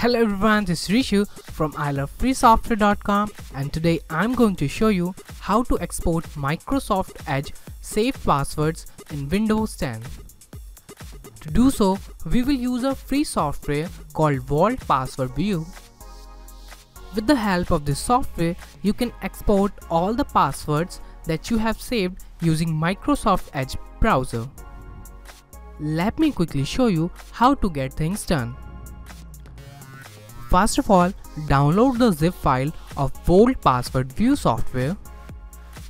Hello everyone, this is Rishu from ilovefreesoftware.com and today I'm going to show you how to export Microsoft Edge saved passwords in Windows 10. To do so, we will use a free software called Vault Password View. With the help of this software, you can export all the passwords that you have saved using Microsoft Edge browser. Let me quickly show you how to get things done. First of all, download the zip file of Vault Password View software.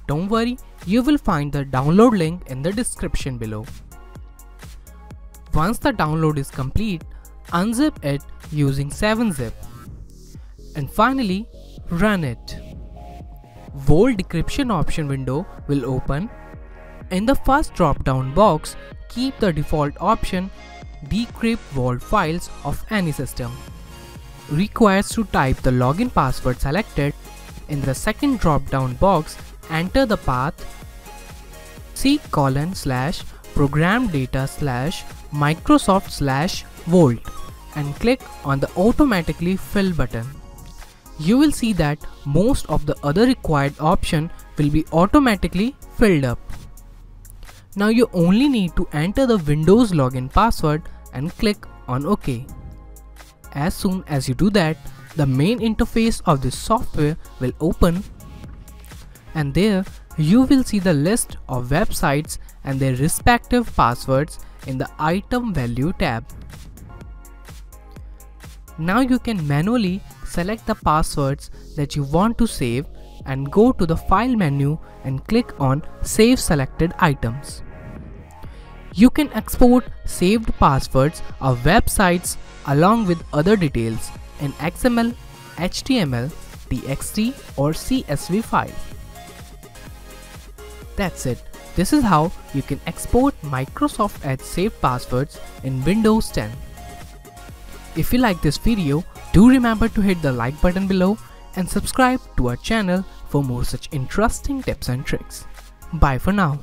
Don't worry, you will find the download link in the description below. Once the download is complete, unzip it using 7-zip. And finally, run it. Vault decryption option window will open. In the first drop-down box, keep the default option decrypt vault files of any system requires to type the login password selected. In the second drop-down box, enter the path c colon slash program data slash microsoft slash vault and click on the automatically fill button. You will see that most of the other required option will be automatically filled up. Now you only need to enter the Windows login password and click on OK. As soon as you do that, the main interface of this software will open and there you will see the list of websites and their respective passwords in the item value tab. Now you can manually select the passwords that you want to save and go to the file menu and click on save selected items. You can export saved passwords of websites along with other details in XML, HTML, TXT or CSV file. That's it. This is how you can export Microsoft Edge saved passwords in Windows 10. If you like this video, do remember to hit the like button below and subscribe to our channel for more such interesting tips and tricks. Bye for now.